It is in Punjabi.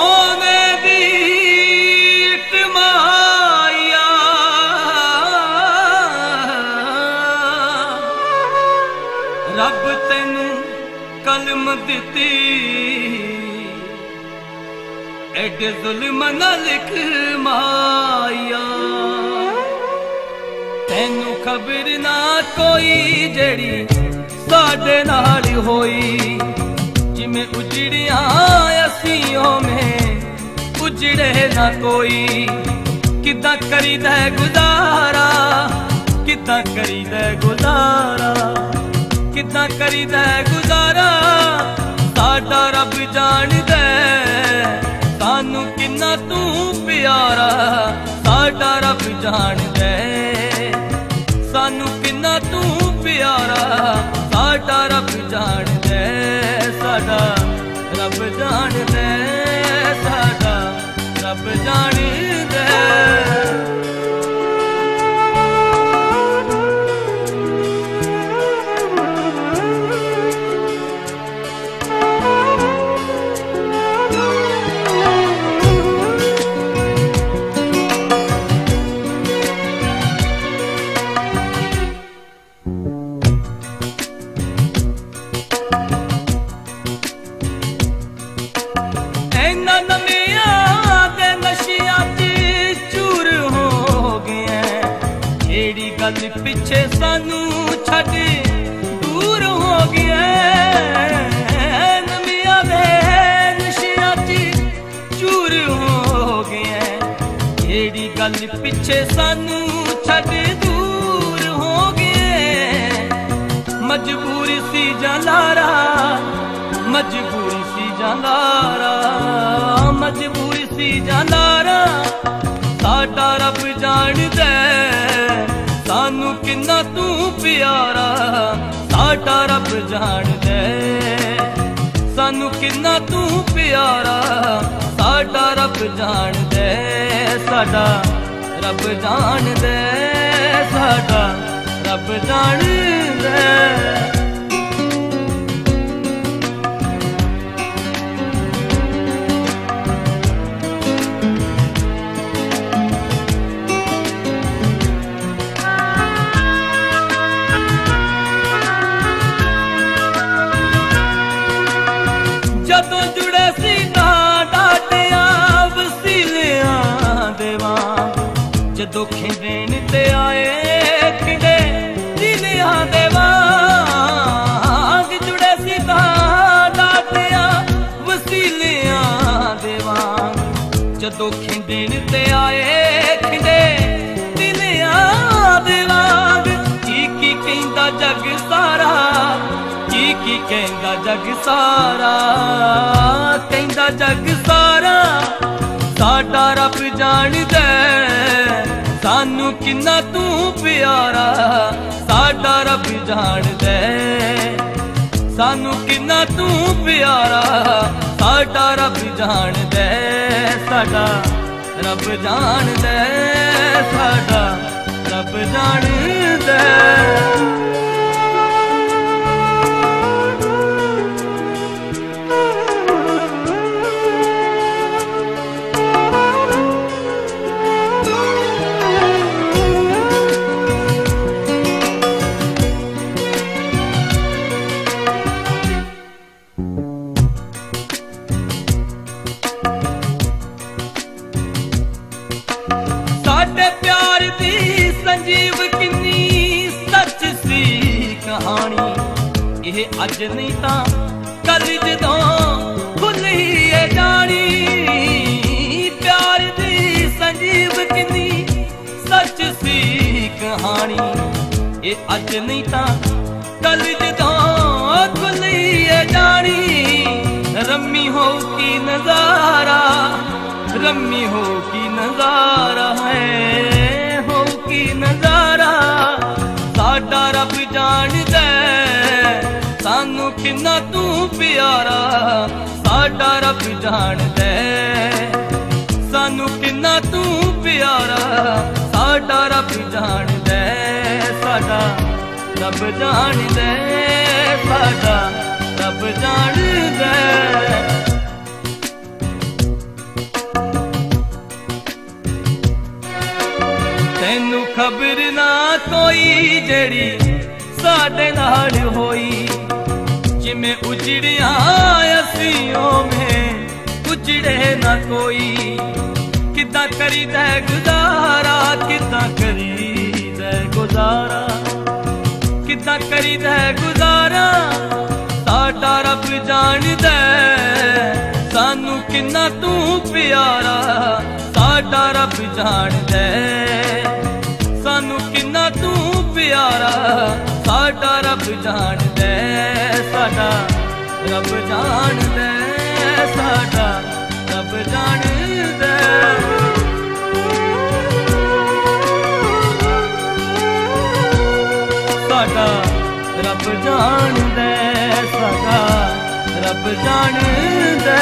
ਸੋਨੇ ਦੀ ਟਮਾਇਆ ਰੱਬ ਤੈਨੂੰ ਕਲਮ ਦਿੱਤੀ। ਐਡੇ ਜ਼ੁਲਮ ਨਾ ਲਿਖ ਮਾਇਆ। ਤੈਨੂੰ ਖਬਰ ਨਾ ਕੋਈ ਜਿਹੜੀ ਸਾਡੇ ਨਾਲ ਹੋਈ। ਜਿਵੇਂ ਉਜੜਿਆ ਅਸੀਂ ਓਵੇਂ ਉਜੜੇ ਨਾ ਕੋਈ। ਕਿੱਦਾਂ ਕਰੀਦਾ ਗੁਜ਼ਾਰਾ? ਕਿੱਦਾਂ ਕਰੀਦਾ ਗੁਜ਼ਾਰਾ? ਕਿੱਦਾਂ ਕਰੀਦਾ ਗੁਜ਼ਾਰਾ? ਸਾਡਾ ਰੱਬ ਜਾਣਦਾ ਸਾਨੂੰ ਕਿੰਨਾ ਤੂੰ ਪਿਆਰਾ। ਸਾਡਾ ਰੱਬ ਜਾਣਦਾ ਸਾਨੂੰ ਕਿੰਨਾ ਤੂੰ ਪਿਆਰਾ। ਸਾਡਾ ਰੱਬ ਜਾਣਦਾ ਸਾਡਾ। ਰੱਬ ਜਾਣਦਾ ਸਾਡਾ। ਰੱਬ ਜਾਣਦਾ ਪਿੱਛੇ ਸਾਨੂੰ ਛੱਡ ਦੂਰ ਹੋ ਗਿਆ ਨਵਿਆਂ ਦੇ ਨਸ਼ਿਆਂ 'ਚ ਚੂਰ ਹੋ ਗਿਆ ਜਿਹੜੀ ਗੱਲ ਪਿੱਛੇ ਸਾਨੂੰ ਛੱਡ ਦੂਰ ਹੋ ਗਿਆ ਮਜਬੂਰੀ ਸੀ ਜਲਾਰਾ ਮਜਬੂਰੀ ਸੀ ਜਲਾਰਾ ਮਜਬੂਰੀ ਸੀ ਜਲਾਰਾ ਸਾਡਾ ਰੱਬ ਜਾਣਦਾ ਕਿੰਨਾ ਤੂੰ ਪਿਆਰਾ, ਸਾਡਾ ਰੱਬ ਜਾਣਦਾ ਸਾਨੂੰ ਕਿੰਨਾ ਤੂੰ ਪਿਆਰਾ, ਸਾਡਾ ਰੱਬ ਜਾਣਦਾ ਸਾਡਾ ਰੱਬ ਜਾਣਦਾ ਸਾਡਾ ਰੱਬ ਜਾਣਦਾ ਜਦੋਂ ਖਿੰਦੇਣ ਤੇ ਆਏ ਖਿੰਦੇ ਦਿਲਿਆਂ ਦੇ ਵਾਂਗ ਜੁੜੇ ਸੀ ਨਾ ਡਾਟਿਆ ਵਸੀਲਿਆਂ ਦੇ ਵਾਂਗ। ਜਦੋਂ ਖਿੰਦੇਣ ਤੇ ਆਏ ਖਿੰਦੇ ਦਿਲਿਆਂ ਦੇ ਵਾਂਗ। ਕੀ ਕੀ ਕਹਿੰਦਾ ਜਗ ਸਾਰਾ ਕੀ ਕੀ ਕਹਿੰਦਾ ਜਗ ਸਾਰਾ। ਕਹਿੰਦਾ ਜਗ ਸਾਰਾ, ਸਾਡਾ ਰੱਬ ਜਾਣਦਾ ਸਾਨੂੰ ਕਿੰਨਾ ਤੂੰ ਪਿਆਰਾ, ਸਾਡਾ ਰੱਬ ਜਾਣਦਾ ਸਾਨੂੰ ਕਿੰਨਾ ਤੂੰ ਪਿਆਰਾ, ਸਾਡਾ ਰੱਬ ਜਾਣਦਾ ਸਾਡਾ ਰੱਬ ਜਾਣਦਾ ਸਾਡਾ ਰੱਬ ਜਾਣਦਾ ਸਾਡੇ ਪਿਆਰ ਦੀ ਸੰਜੀਵ ਕਿੰਨੀ ਸੱਚ ਸੀ ਕਹਾਣੀ। ਇਹ ਅੱਜ ਨਹੀਂ ਤਾਂ ਕੱਲ ਜਦੋਂ ਖੁੱਲੀ ਏ ਜਾਣੀ। ਪਿਆਰ ਦੀ ਸੰਜੀਵ ਕਿੰਨੀ ਸੱਚ ਸੀ ਕਹਾਣੀ। ਇਹ ਅੱਜ ਨਹੀਂ ਤਾਂ ਕੱਲ ਜਦੋਂ ਖੁੱਲੀ ਏ ਜਾਣੀ। ਰੰਮੀ ਹੋ ਕੀ ਨਜ਼ਾਰਾ, ਰੰਮੀ ਹੋ ਕੀ ਨਜ਼ਾਰਾ ਹੈ? ਹੋ ਕੀ ਨਜ਼ਾਰਾ? ਸਾਡਾ ਰੱਬ ਜਾਣਦਾ ਸਾਨੂੰ ਕਿੰਨਾ ਤੂੰ ਪਿਆਰਾ। ਸਾਡਾ ਰੱਬ ਜਾਣਦਾ ਸਾਨੂੰ ਕਿੰਨਾ ਤੂੰ ਪਿਆਰਾ। ਸਾਡਾ ਰੱਬ ਜਾਣਦਾ ਸਾਡਾ ਰੱਬ ਜਾਣਦਾ ਸਾਡਾ ਰੱਬ ਜਾਣਦਾ ਤੈਨੂੰ ਖਬਰ ਨਾ ਕੋਈ ਜਿਹੜੀ ਸਾਡੇ ਨਾਲ ਹੋਈ। ਜਿਵੇਂ ਉਜੜਿਆ ਅਸੀਂ ਓਵੇਂ ਉਜੜੇ ਨਾ ਕੋਈ। ਕਿੱਦਾਂ ਕਰੀਦਾ ਗੁਜ਼ਾਰਾ, ਕਿੱਦਾਂ ਕਰੀਦਾ ਗੁਜ਼ਾਰਾ। ਕਿੱਦਾਂ ਕਰੀਦਾ ਗੁਜ਼ਾਰਾ, ਸਾਡਾ ਰੱਬ ਜਾਣਦਾ ਸਾਨੂੰ ਕਿੰਨਾ ਤੂੰ ਪਿਆਰਾ ਸਾਡਾ ਰੱਬ ਜਾਣਦਾ ਸਾਨੂੰ ਕਿੰਨਾ ਤੂੰ ਪਿਆਰਾ, ਸਾਡਾ ਰੱਬ ਜਾਣਦਾ ਸਾਡਾ ਰੱਬ ਜਾਣਦਾ ਸਾਡਾ ਰੱਬ ਜਾਣਦਾ ਸਾਡਾ ਰੱਬ ਜਾਣਦਾ ਸਾਡਾ ਰੱਬ ਜਾਣਦਾ